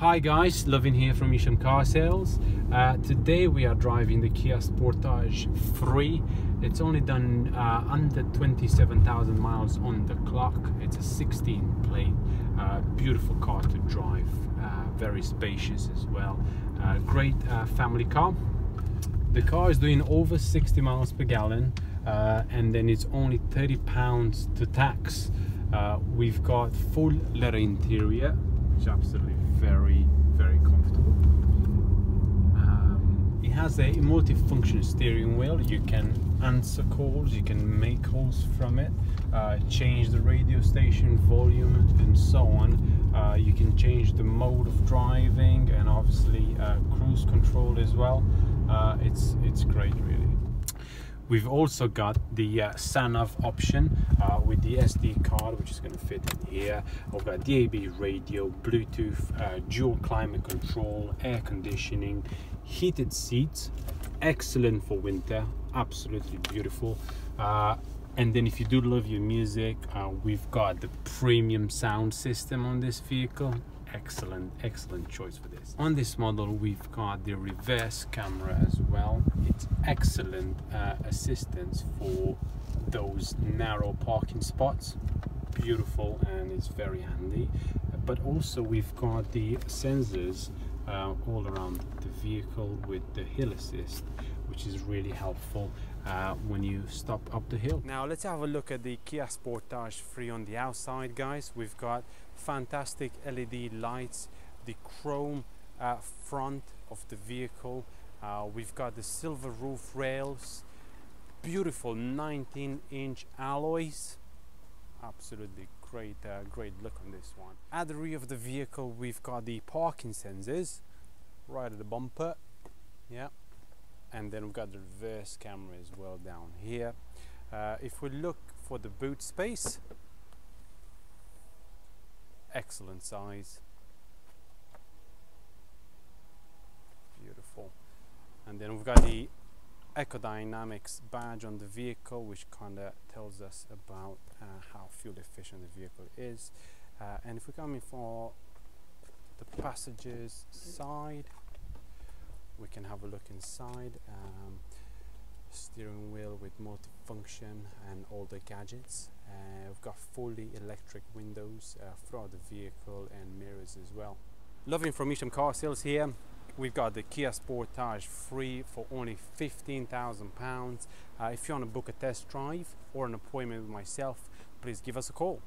Hi guys, Lovin here from Evesham Car Sales. Uh, today we are driving the Kia Sportage 3. It's only done uh, under 27,000 miles on the clock. It's a 16 plate, uh, beautiful car to drive, uh, very spacious as well. Uh, great uh, family car. The car is doing over 60 miles per gallon and then it's only 30 pounds to tax. we've got full leather interior, which absolutely very, very comfortable. Um, it has a multi-function steering wheel. You can answer calls, you can make calls from it, uh, change the radio station volume and so on. Uh, you can change the mode of driving and obviously uh, cruise control as well. Uh, it's, it's great really. We've also got the uh, option uh, with the SD card, which is going to fit in here. We've got DAB radio, Bluetooth, uh, dual climate control, air conditioning, heated seats, excellent for winter, absolutely beautiful. Uh, and then if you do love your music, uh, we've got the premium sound system on this vehicle excellent excellent choice for this. On this model we've got the reverse camera as well. It's excellent uh, assistance for those narrow parking spots. Beautiful and it's very handy. But also we've got the sensors uh, all around the vehicle with the hill assist which is really helpful uh, when you stop up the hill. Now let's have a look at the Kia Sportage 3 on the outside guys. We've got fantastic LED lights, the chrome uh, front of the vehicle, uh, we've got the silver roof rails, beautiful 19 inch alloys, absolutely great uh, great look on this one. At the rear of the vehicle we've got the parking sensors right at the bumper, yeah, and then we've got the reverse camera as well down here. Uh, if we look for the boot space, excellent size beautiful and then we've got the EcoDynamics badge on the vehicle which kind of tells us about uh, how fuel efficient the vehicle is uh, and if we're coming for the passengers side we can have a look inside um, steering wheel with multifunction and all the gadgets uh, we've got fully electric windows uh, throughout the vehicle and mirrors as well. Lovin from Evesham Car Sales here. We've got the Kia Sportage free for only £15,000. Uh, if you want to book a test drive or an appointment with myself, please give us a call.